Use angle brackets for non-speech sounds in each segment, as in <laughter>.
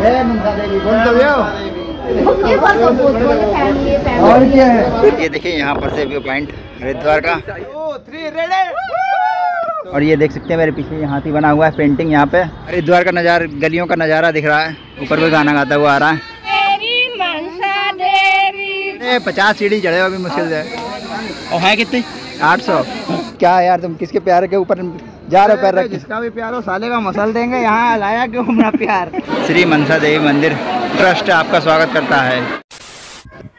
जय मनसा देवी तो और क्या है? ये देखिए यहाँ पर से व्यू पॉइंट हरिद्वार का। और ये देख सकते हैं मेरे पीछे ये हाथी बना हुआ है पेंटिंग यहाँ पे। हरिद्वार का नज़ारा गलियों का नज़ारा दिख रहा है। ऊपर भी गाना गाता हुआ आ रहा है। तेरी मनसा देवी ए, पचास सीढ़ी चढ़े हो अभी मुश्किल से। और है कितनी? आठ सौ। क्या यार तुम किसके प्यार के ऊपर जा रहे पैर रख? जिसका भी प्यार हो साले का मसल देंगे यहाँ लाया क्यों अपना प्यार? श्री मनसा देवी मंदिर ट्रस्ट आपका स्वागत करता है।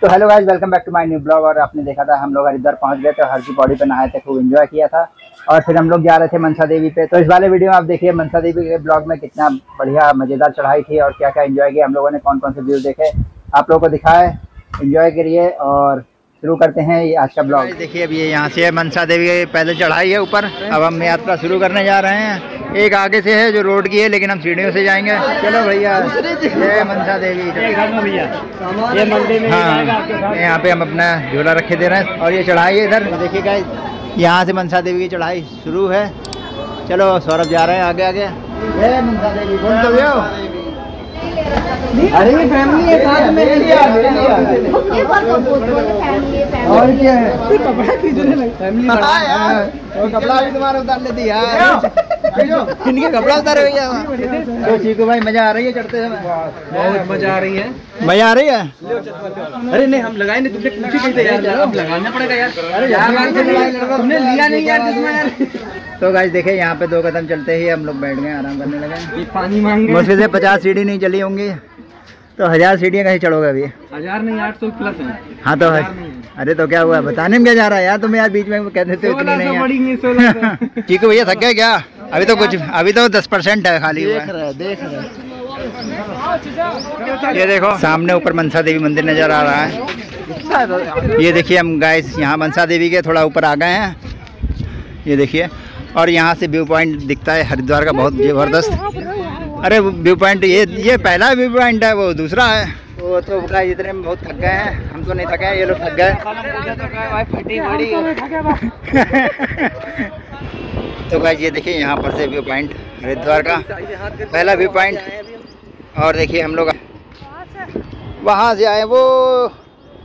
तो hello guys welcome back to my new blog और आपने देखा था हम लोग हरिद्वार पहुँच गए थे हर की पौड़ी पे नहाए थे खूब एंजॉय किया था। और फिर हम लोग जा रहे थे मनसा देवी पे। तो इस वाले वीडियो में आप देखिए मनसा देवी के ब्लॉग में कितना बढ़िया मज़ेदार चढ़ाई थी और क्या क्या एंजॉय किया हम लोगों ने कौन कौन से व्यू देखे। आप लोगों को दिखाए एंजॉय करिए और शुरू करते हैं ये आज का ब्लॉग। देखिए अब ये यहाँ से है मनसा देवी पैदल चढ़ाई है ऊपर। अब हम यात्रा शुरू करने जा रहे हैं। एक आगे से है जो रोड की है लेकिन हम सीढ़ियों से जाएँगे। चलो भैया जय मनसा देवी। ये मंदिर हाँ यहाँ पे हम अपना झोला रखे दे रहे हैं और ये चढ़ाई है इधर। देखिए गाइस यहाँ से मनसा देवी की चढ़ाई शुरू है। चलो सौरभ जा रहे हैं आगे आगे। जय मनसा देवी बोल तो भैया अरे ये फैमिली है साथ में ले लिया ले लिया। ये बस बोल बोल फैमिली और फैमिली क्या है? कपड़ा खींचने लगे। फैमिली हाँ यार। और कपड़ा भी तुम्हारा उतार लेती यार। इनके कपड़ा उतारे भैया तो चीकू भाई मज़ा आ रही है चढ़ते समय? बहुत मज़ा आ रही है। मज़ा आ रही है? अरे नहीं हम लगाए नहीं तुमने पूछी कैसे यार? अब लगाना पड़ेगा यार। अरे यार तुमने लिया नहीं यार चश्मा यार। तो गाइस देखे यहाँ पे दो कदम चलते ही हम लोग बैठ गए आराम करने लगे पानी मांगे मुश्किल से पचास सीढ़ी नहीं चली होंगी। तो हज़ार सीढ़ियाँ कहीं चढ़ोगे अभी? हज़ार नहीं आठ सौ प्लस है। हाँ तो है। अरे तो क्या हुआ? बताने में क्या जा रहा है यार तुम यार बीच में कह देते हो इतनी नहीं है। पड़ेंगे सोलह <laughs> भैया थक गए क्या? अभी तो कुछ अभी तो दस परसेंट है खाली है। रहे देख रहे ये देखो सामने ऊपर मनसा देवी मंदिर नज़र आ रहा है। ये देखिए हम गाइस यहाँ मनसा देवी के थोड़ा ऊपर आ गए हैं। ये देखिए। और यहाँ से व्यू पॉइंट दिखता है हरिद्वार का बहुत ज़बरदस्त। अरे व्यू पॉइंट ये ये पहला व्यू पॉइंट है वो दूसरा है। वो तो गाइस इतने में बहुत थक गए हैं। हम तो नहीं थके हैं ये लोग थक गए। तो गाइस ये देखिए यहाँ पर से व्यू पॉइंट हरिद्वार का पहला व्यू पॉइंट। और देखिए हम लोग वहाँ से आए वो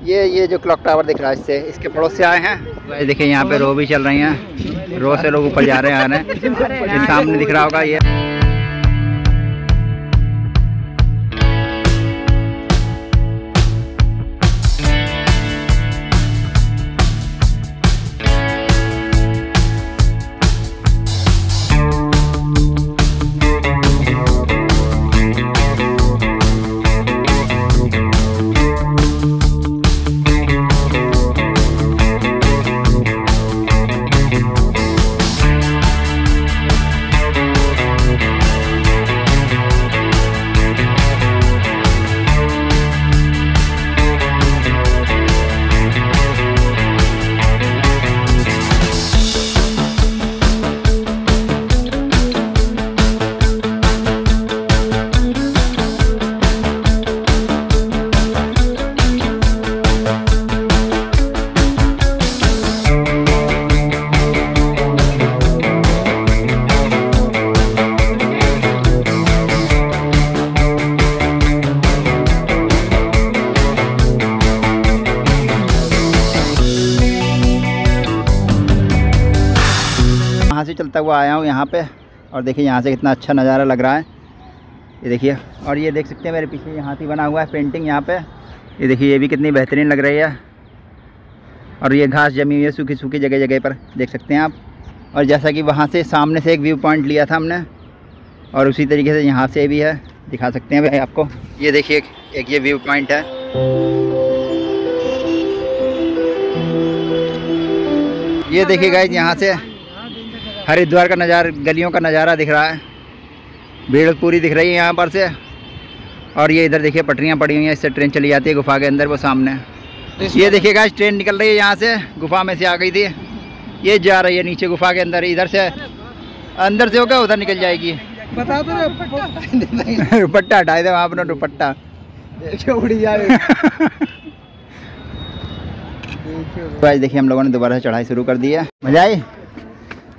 ये ये जो क्लॉक टावर दिख रहा है इससे इसके पड़ोस से आए हैं। भाई देखिए यहाँ पे रो भी चल रही हैं। रो से लोग ऊपर जा रहे हैं आ रहे हैं सामने दिख रहा होगा ये। से हुआ आया हूँ यहाँ पे और देखिए यहाँ से कितना अच्छा नज़ारा लग रहा है। ये देखिए, और ये देख सकते हैं मेरे पीछे ये हाथी बना हुआ है पेंटिंग यहाँ पे। ये देखिए, ये भी कितनी बेहतरीन लग रही है। और ये घास जमी हुई है सूखी सूखी जगह जगह पर, देख सकते हैं आप। और जैसा कि वहाँ से सामने से एक व्यू पॉइंट लिया था हमने, और उसी तरीके से यहाँ से भी है, दिखा सकते हैं भाई आपको। ये देखिए, एक ये व्यू पॉइंट है। ये देखिए गाइज़ यहाँ से हरिद्वार का नज़ारा गलियों का नज़ारा दिख रहा है। भीड़ पूरी दिख रही है यहाँ पर से। और ये इधर देखिए पटरियाँ पड़ी हुई हैं इससे ट्रेन चली जाती है गुफा के अंदर वो सामने। ये देखिए गाइज़ ट्रेन निकल रही है यहाँ से गुफा में से आ गई थी। ये जा रही है नीचे गुफा के अंदर इधर से। अंदर से होगा उधर निकल जाएगी। बता दो <laughs> दुपट्टा? हटाए दे वहाँ अपना दुपट्टा। <laughs> तो देखिए हम लोगों ने दोबारा से चढ़ाई शुरू कर दी है। मज़ा आई?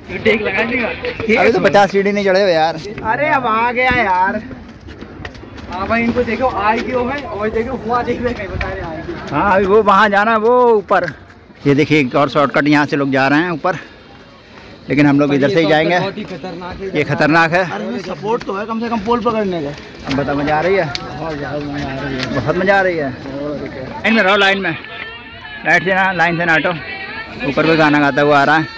अभी तो पचास सीढ़ी नहीं चढ़े हो यार। अरे अब आ गया यार। हाँ भाई इनको देखो आई क्यों है? और देखो हुआ देख रहे बता रहे आएगी हाँ। अभी वो वहाँ जाना है, वो ऊपर। ये देखिए एक और शॉर्टकट यहाँ से लोग जा रहे हैं ऊपर। लेकिन हम लोग इधर से ही जाएँगे। खतरनाक ये खतरनाक है। सपोर्ट तो है कम से कम पोल पकड़ने का। अब बता मज़ा आ रही है? बहुत मज़ा आ रही है। लाइन में रहो लाइन में। लाइट से ना लाइन से ना हटो। ऊपर कोई गाना गाता हुआ आ रहा है।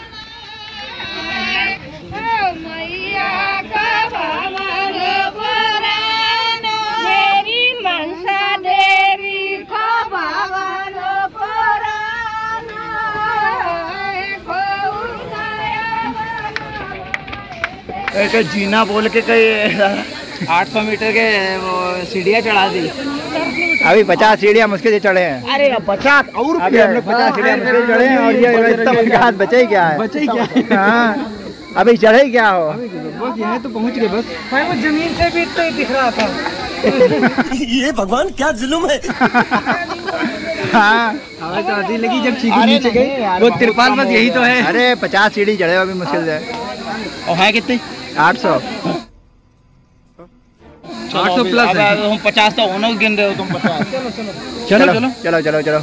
एक जीना बोल के कई <laughs> आठ सौ मीटर के वो सीढ़ियाँ चढ़ा दी। अभी पचास सीढ़ियाँ मुश्किल से चढ़े हैं। अरे पचास और अभी हम लोग पचास सीढ़ियाँ मुश्किल से चढ़े हैं और ये इतना बचे क्या है? बचे क्या है? हाँ अभी चढ़े क्या हो? बस यहाँ तो पहुँच गए बस। भाई वो ज़मीन से भी इतना ही दिख रहा था। <laughs> ये भगवान क्या जुल्म है? <laughs> हाँ। तो लगी जब अरे नीचे गई। वो तिरपाल बस यही तो है। अरे पचास सीढ़ी चढ़े अभी मुश्किल से। और है कितने? आठ सौ। आठ सौ प्लस है। पचास तो होना गिन रहे हो तुम पचास। चलो चलो। चलो चलो चलो।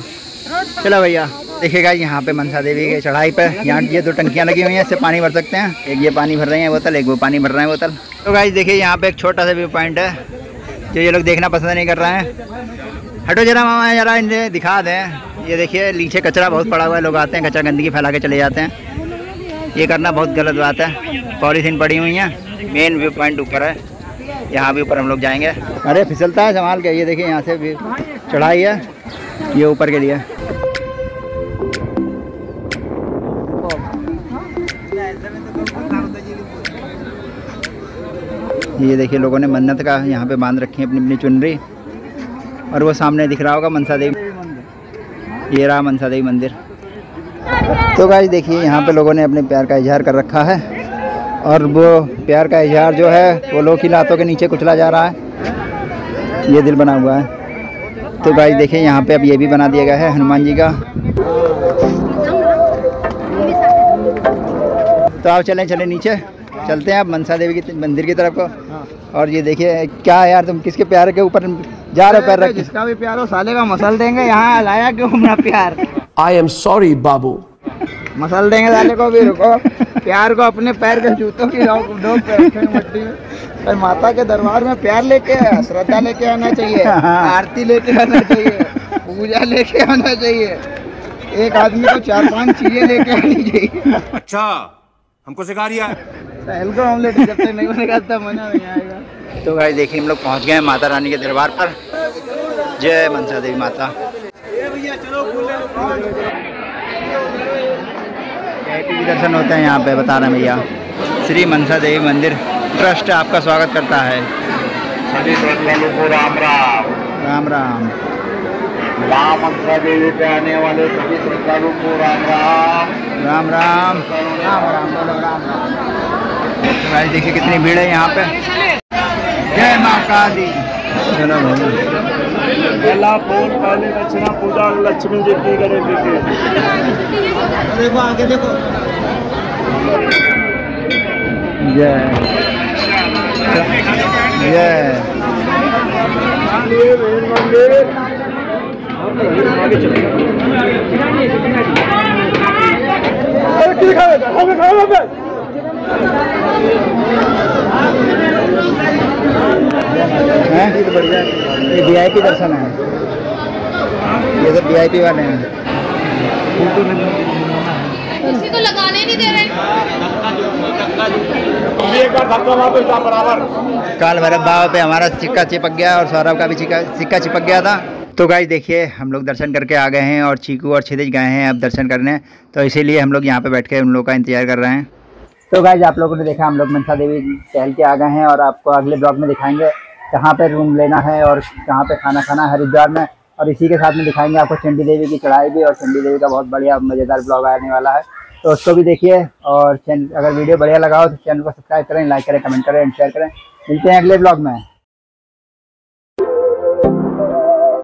चलो भैया देखिएगा यहाँ पे मनसा देवी के चढ़ाई पे। यहाँ ये दो टंकियाँ लगी हुई हैं इससे पानी भर सकते हैं। एक ये पानी भर रही है बोतल एक वो पानी भर रहे हैं बोतल। तो गाइस देखिए यहाँ पे एक छोटा सा व्यू पॉइंट है जो ये लोग देखना पसंद नहीं कर रहे हैं। हटो जरा मामा जरा इन्हें दिखा दें। ये देखिए नीचे कचरा बहुत पड़ा हुआ है लोग आते हैं कचरा गंदगी फैला के चले जाते हैं। ये करना बहुत गलत बात है। पॉलीथीन पड़ी हुई है। मेन व्यू पॉइंट ऊपर है। यहाँ भी ऊपर हम लोग जाएँगे। अरे, फिसलता है संभाल के ये देखिए, यहाँ से भी चढ़ाई है। ये ऊपर के लिए। ये देखिए, लोगों ने मन्नत का यहाँ पे बाँध रखी है अपनी अपनी चुनरी। और वो सामने दिख रहा होगा मनसा देवी। ये रहा मनसा देवी मंदिर। तो गाइस देखिए, यहाँ पे लोगों ने अपने प्यार का इजहार कर रखा है। और वो प्यार का इजहार जो है, वो लोग की लातों के नीचे कुचला जा रहा है। ये दिल बना हुआ है। तो गाइस देखिए, यहाँ पे अब ये भी बना दिया गया है हनुमान जी का। तो आप चलें चलें नीचे। चलते हैं आप, मनसा देवी की मंदिर की तरफ़ को। और ये देखिए, क्या यार, तुम किसके प्यार के ऊपर जा रहे पैर रख के? जिसका भी प्यार हो, साले का मसल देंगे, यहाँ लाया क्यों अपना प्यार? आई एम सॉरी बाबू मसल देंगे साले को भी रुको। प्यार को अपने पैर के जूतों की डोक डोक पे मट्टी में। माता के दरबार में प्यार लेके श्रद्धा लेके आना चाहिए आरती लेके आना चाहिए पूजा लेके आना चाहिए। एक आदमी को चार पाँच चीज़ें लेके आनी चाहिए। अच्छा हमको सिखा रिया को ऑमलेट जब तक नहीं बनेगा तब मज़ा नहीं आएगा। तो भाई देखिए हम लोग पहुँच गए हैं माता रानी के दरबार पर। जय मनसा देवी माता। दर्शन होते हैं यहाँ पे बता रहे हैं भैया। श्री मनसा देवी मंदिर ट्रस्ट आपका स्वागत करता है। सभी श्रद्धालु को राम राम। राम राम। माँ मनसा देवी पे आने वाले सभी श्रद्धालु को राम राम। राम राम। राम राम बोलो राम राम। भाई देखिए कितनी भीड़ है यहाँ पे। जय माँ काली। चलो भाई। पहला फ़ोन पहले दक्षिणा पूजा लक्ष्मी जी की करेंगे देखो आगे देखो जय जय हैं? ये वी आई पी दर्शन है। ये सब वी आई पी वाले हैं। किसी को लगाने नहीं दे रहे। बराबर काल भैरव बाबा पे हमारा सिक्का चिपक गया और सौरभ का भी सिक्का सिक्का चिपक गया था। तो गाइज़ देखिए हम लोग दर्शन करके आ गए हैं और चीकू और क्षितिज गए हैं अब दर्शन करने। तो इसीलिए हम लोग यहाँ पे बैठ के उन लोग का इंतज़ार कर रहे हैं। तो गाइज़ आप लोगों ने देखा हम लोग मनसा देवी टहल के आ गए हैं और आपको अगले ब्लॉग में दिखाएँगे। कहाँ पर रूम लेना है और कहाँ पर खाना खाना है हरिद्वार में। और इसी के साथ में दिखाएँगे आपको चंडी देवी की चढ़ाई भी और चंडी देवी का बहुत बढ़िया मज़ेदार ब्लॉग आने वाला है। तो उसको भी देखिए और चैनल अगर वीडियो बढ़िया लगा हो तो चैनल को सब्सक्राइब करें लाइक करें कमेंट करें एंड शेयर करें। मिलते हैं अगले ब्लॉग में।